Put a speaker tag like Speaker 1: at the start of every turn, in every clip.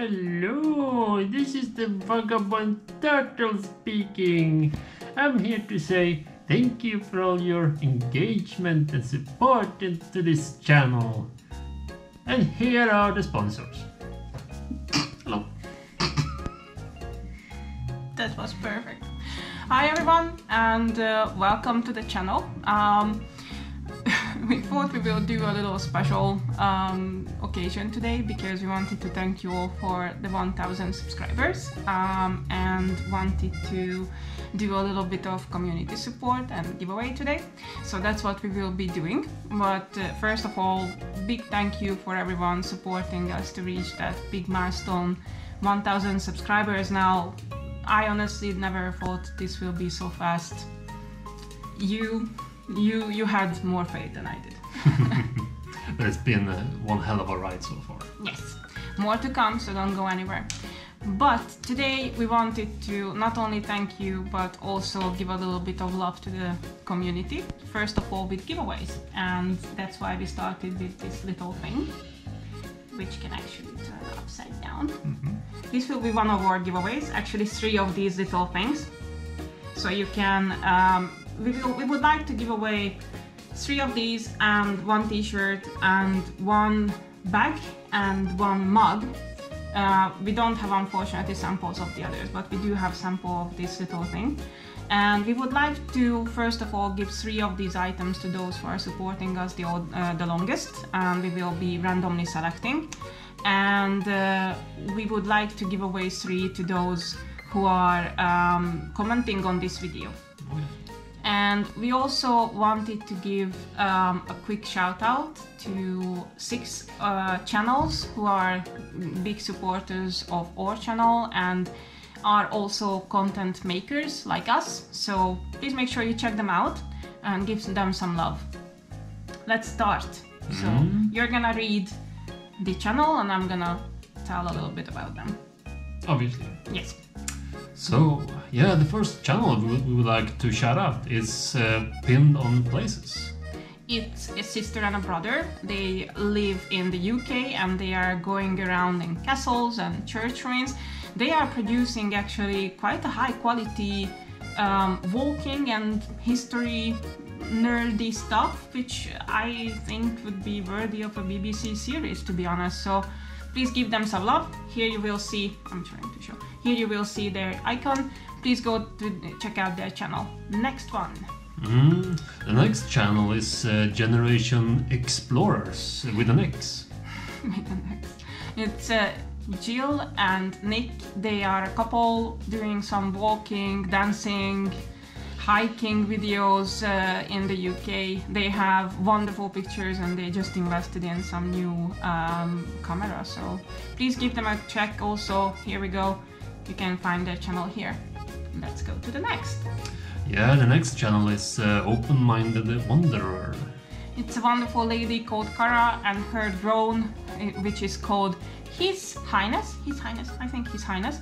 Speaker 1: Hello, this is the Vagabond Turtle speaking. I'm here to say thank you for all your engagement and support into this channel. And here are the sponsors. Hello.
Speaker 2: That was perfect. Hi everyone and uh, welcome to the channel. Um, we thought we will do a little special um, occasion today because we wanted to thank you all for the 1000 subscribers um, and wanted to do a little bit of community support and giveaway today. So that's what we will be doing. But uh, first of all, big thank you for everyone supporting us to reach that big milestone 1000 subscribers now. I honestly never thought this will be so fast. You you you had more faith than I did.
Speaker 1: But it's been uh, one hell of a ride so far.
Speaker 2: Yes, more to come, so don't go anywhere. But today we wanted to not only thank you, but also give a little bit of love to the community. First of all, with giveaways, and that's why we started with this little thing, which can actually turn upside down. This will be one of our giveaways. Actually, three of these little things. So you can. Um, we, will, we would like to give away three of these and one T-shirt and one bag and one mug. Uh, we don't have unfortunately samples of the others, but we do have sample of this little thing. And we would like to first of all give three of these items to those who are supporting us the, old, uh, the longest, and we will be randomly selecting. And uh, we would like to give away three to those who are um, commenting on this video. And we also wanted to give um, a quick shout out to six uh, channels who are big supporters of our channel and are also content makers like us. So please make sure you check them out and give them some love. Let's start. So you're gonna read the channel and I'm gonna tell a little bit about them.
Speaker 1: Obviously.
Speaker 2: Yes.
Speaker 1: So, yeah, the first channel we would, we would like to shout out is uh, Pinned on Places.
Speaker 2: It's a sister and a brother. They live in the UK and they are going around in castles and church ruins. They are producing actually quite a high quality um, walking and history nerdy stuff, which I think would be worthy of a BBC series, to be honest. So please give them some love. Here you will see, I'm trying to show, here you will see their icon. Please go to check out their channel. Next one.
Speaker 1: Mm. The next channel is uh, Generation Explorers with an X.
Speaker 2: Wait, the next. It's uh, Jill and Nick. They are a couple doing some walking, dancing, hiking videos uh, in the UK. They have wonderful pictures and they just invested in some new um, camera. So please give them a check. Also, here we go. You can find their channel here. Let's go to the next.
Speaker 1: Yeah, the next channel is uh, Open Minded Wanderer.
Speaker 2: It's a wonderful lady called Kara and her drone, eh, which is called His Highness. His Highness, I think His Highness.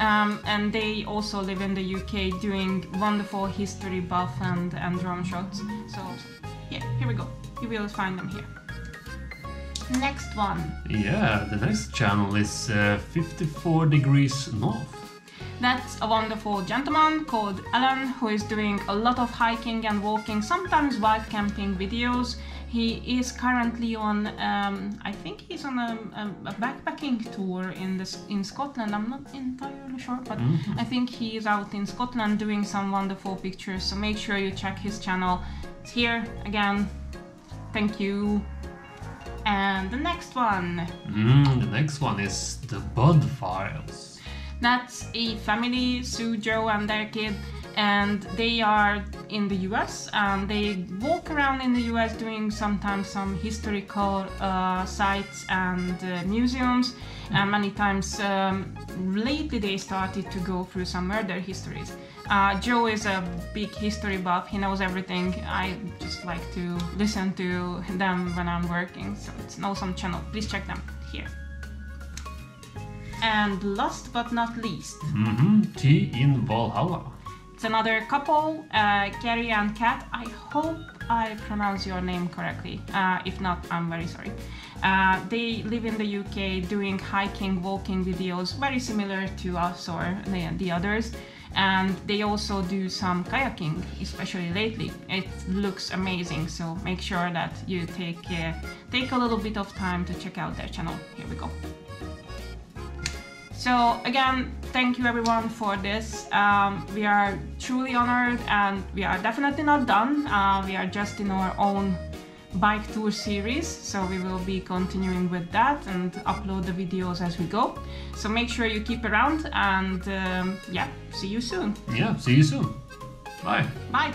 Speaker 2: Um, and they also live in the UK doing wonderful history buff and, and drone shots. So, yeah, here we go. You will find them here. Next one.
Speaker 1: Yeah, the next channel is uh, 54 Degrees North.
Speaker 2: That's a wonderful gentleman called Alan who is doing a lot of hiking and walking, sometimes wild camping videos. He is currently on, um, I think he's on a, a, a backpacking tour in this in Scotland. I'm not entirely sure, but I think he is out in Scotland doing some wonderful pictures. So make sure you check his channel. It's here again. Thank you. And the next one.
Speaker 1: Mm, the next one is The Budd Files.
Speaker 2: That's a family, Sue, Joe, and their kid, and they are in the US and they walk around in the US doing sometimes some historical uh, sites and uh, museums. And many times um, lately they started to go through some murder histories. Uh, Joe is a big history buff, he knows everything. I just like to listen to them when I'm working, so it's an awesome channel. Please check them here. And last but not least,
Speaker 1: hmm Tea in Valhalla.
Speaker 2: It's another couple, uh, Carrie and Kat. I hope I pronounce your name correctly. Uh, if not, I'm very sorry. Uh, they live in the UK doing hiking, walking videos, very similar to us or the, the others. And they also do some kayaking, especially lately. It looks amazing, so make sure that you take uh, take a little bit of time to check out their channel. Here we go. So again, thank you everyone for this. Um, we are truly honored and we are definitely not done. Uh, we are just in our own bike tour series, so we will be continuing with that and upload the videos as we go. So make sure you keep around and um, yeah, see you soon.
Speaker 1: Yeah, see you soon. Bye.
Speaker 2: Bye!